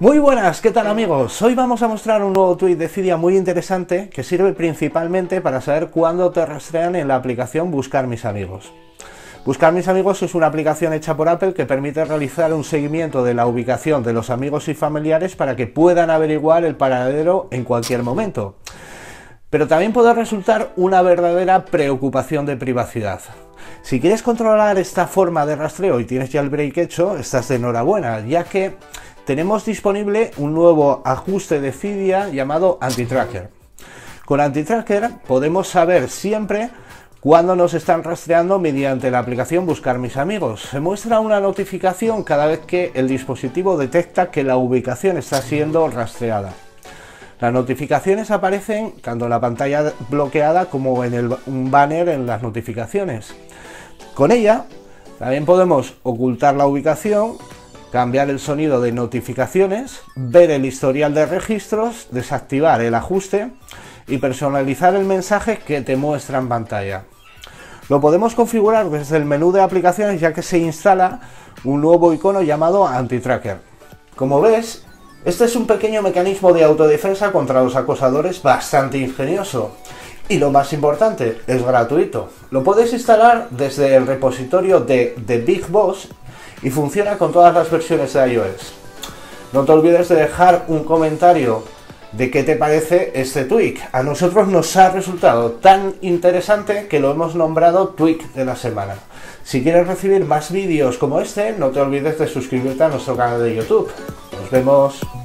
Muy buenas, ¿qué tal amigos? Hoy vamos a mostrar un nuevo tweet de Cydia muy interesante que sirve principalmente para saber cuándo te rastrean en la aplicación Buscar mis amigos. Buscar mis amigos es una aplicación hecha por Apple que permite realizar un seguimiento de la ubicación de los amigos y familiares para que puedan averiguar el paradero en cualquier momento. Pero también puede resultar una verdadera preocupación de privacidad. Si quieres controlar esta forma de rastreo y tienes ya el break hecho, estás de enhorabuena, ya que tenemos disponible un nuevo ajuste de Cydia llamado Anti-Tracker. Con Anti-Tracker podemos saber siempre cuándo nos están rastreando mediante la aplicación Buscar mis amigos. Se muestra una notificación cada vez que el dispositivo detecta que la ubicación está siendo rastreada. Las notificaciones aparecen tanto en la pantalla bloqueada como en un banner en las notificaciones. Con ella también podemos ocultar la ubicación, cambiar el sonido de notificaciones, ver el historial de registros, desactivar el ajuste y personalizar el mensaje que te muestra en pantalla. Lo podemos configurar desde el menú de aplicaciones ya que se instala un nuevo icono llamado Anti-Tracker. Como ves, este es un pequeño mecanismo de autodefensa contra los acosadores bastante ingenioso. Y lo más importante, es gratuito. Lo puedes instalar desde el repositorio de The Big Boss y funciona con todas las versiones de iOS. No te olvides de dejar un comentario de qué te parece este tweak. A nosotros nos ha resultado tan interesante que lo hemos nombrado tweak de la semana. Si quieres recibir más vídeos como este, no te olvides de suscribirte a nuestro canal de YouTube. Nos vemos.